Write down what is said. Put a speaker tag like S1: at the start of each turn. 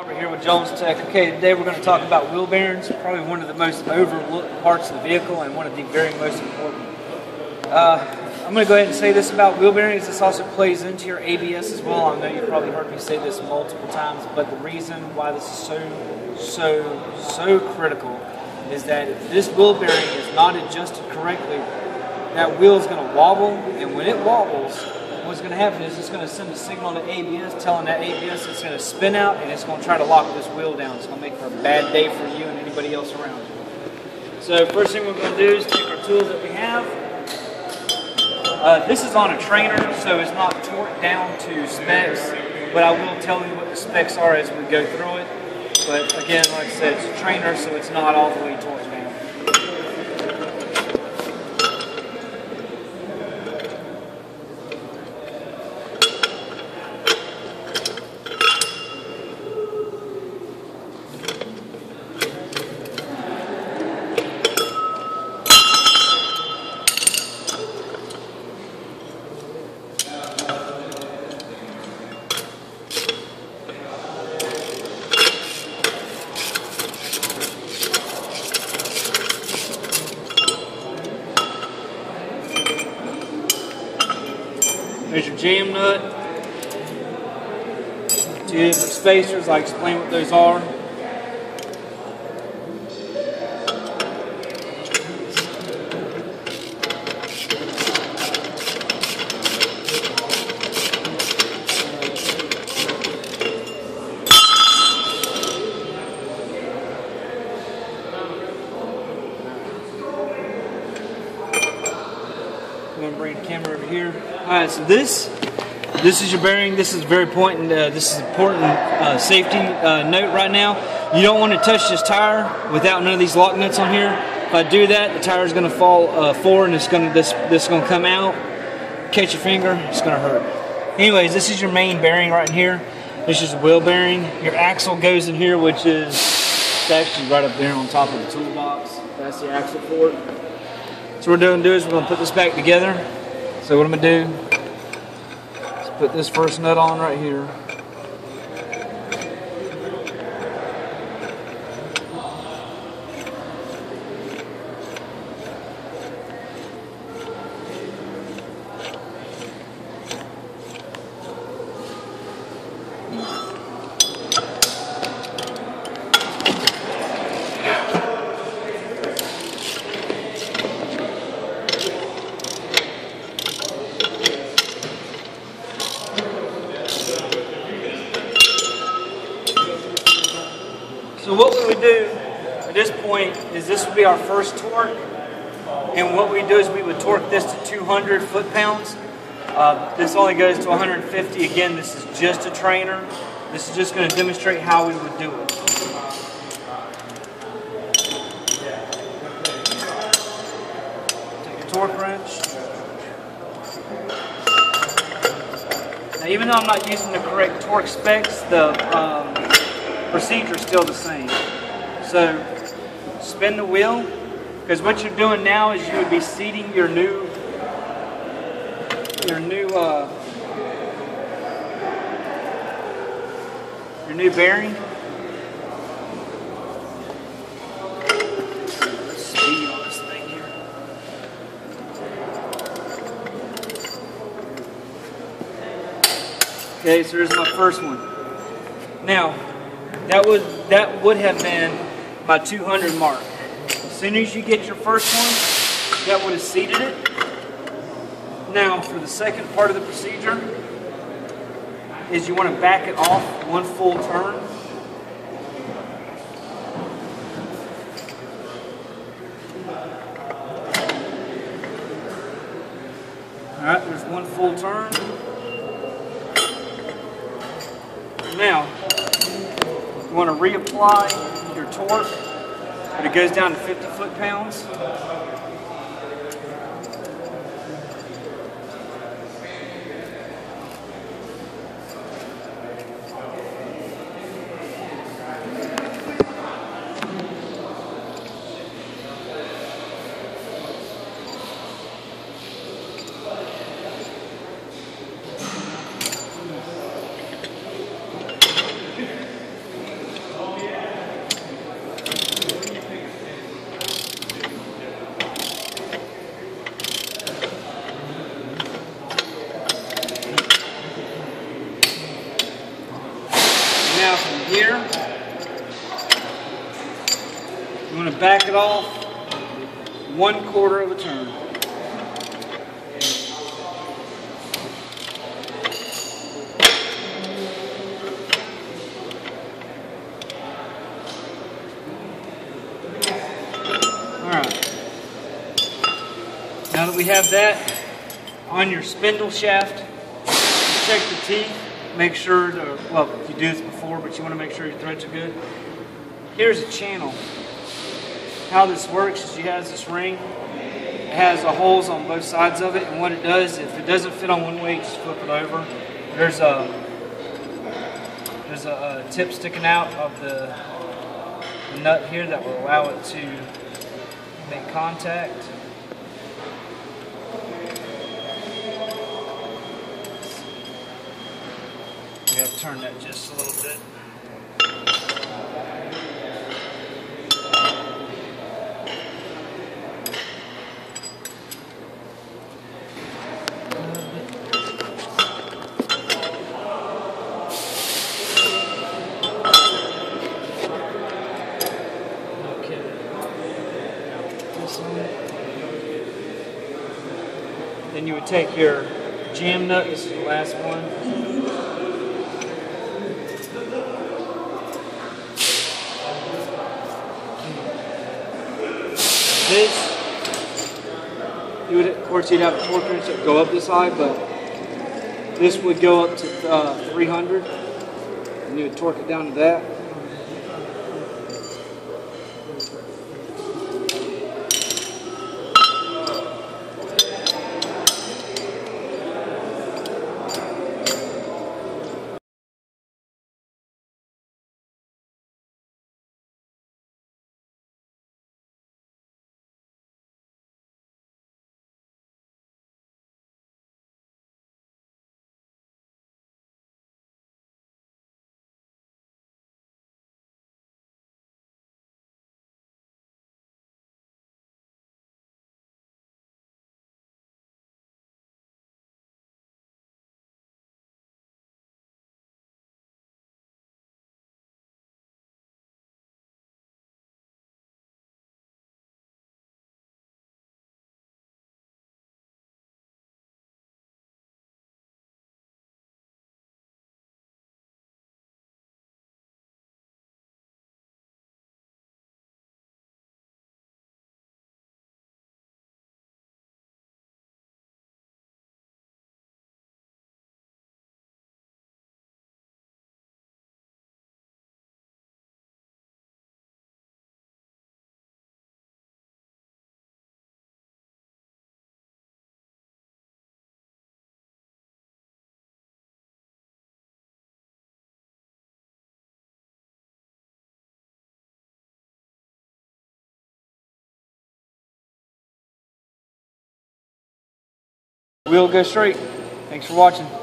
S1: Robert here with Jones Tech. Okay, today we're going to talk about wheel bearings, probably one of the most overlooked parts of the vehicle and one of the very most important. Uh, I'm going to go ahead and say this about wheel bearings. This also plays into your ABS as well. I know you've probably heard me say this multiple times, but the reason why this is so, so, so critical is that if this wheel bearing is not adjusted correctly, that wheel is going to wobble, and when it wobbles, what's going to happen is it's going to send a signal to ABS telling that ABS it's going to spin out and it's going to try to lock this wheel down. It's going to make for a bad day for you and anybody else around you. So first thing we're going to do is take our tools that we have. Uh, this is on a trainer, so it's not torqued down to specs, but I will tell you what the specs are as we go through it. But again, like I said, it's a trainer, so it's not all the way torqued down. There's your jam nut. Two different spacers. I explain what those are. Over here. All right, so this this is your bearing. This is very important. Uh, this is important uh, safety uh, note right now. You don't want to touch this tire without none of these lock nuts on here. If I do that, the tire is going to fall uh, forward and it's going to this this is going to come out. Catch your finger, it's going to hurt. Anyways, this is your main bearing right here. This is the wheel bearing. Your axle goes in here, which is actually right up there on top of the toolbox. That's the axle port. So what we're going to do is we're going to put this back together. So what I'm to do is put this first nut on right here. So what we would do at this point is this would be our first torque. And what we do is we would torque this to 200 foot-pounds. Uh, this only goes to 150. Again, this is just a trainer. This is just going to demonstrate how we would do it. Take a torque wrench. Now, even though I'm not using the correct torque specs, the um, procedure is still the same. So spin the wheel, because what you're doing now is you would be seating your new your new uh, your new bearing. Okay, so here's my first one. Now, that would that would have been my 200 mark. As soon as you get your first one, that would have seated it. Now, for the second part of the procedure, is you want to back it off one full turn. All right, there's one full turn. Now, you want to reapply your torque, but it goes down to 50 foot-pounds. Here, you want to back it off one quarter of a turn. Alright. Now that we have that on your spindle shaft, check the teeth. Make sure to, well, you do this before, but you want to make sure your threads are good. Here's a channel. How this works is you have this ring. It has the holes on both sides of it, and what it does, if it doesn't fit on one way, just flip it over. There's a there's a, a tip sticking out of the, the nut here that will allow it to make contact. We have to turn that just a little bit. Then you would take your jam nut, this is the last one. This, you would, of course, you'd have a torque wrench that go up this high, but this would go up to uh, 300, and you would torque it down to that. Wheel go straight. Thanks for watching.